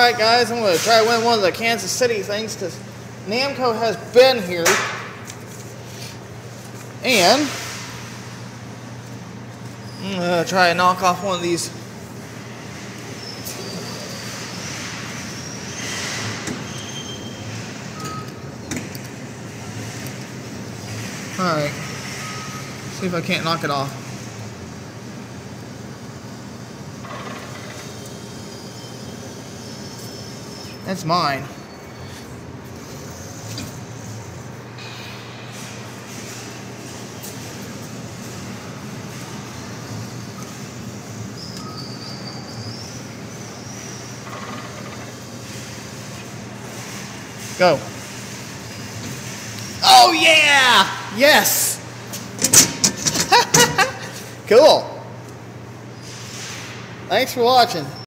Alright guys, I'm going to try to win one of the Kansas City things because Namco has been here. And I'm going to try to knock off one of these. Alright. See if I can't knock it off. That's mine. Go. Oh yeah! Yes! cool. Thanks for watching.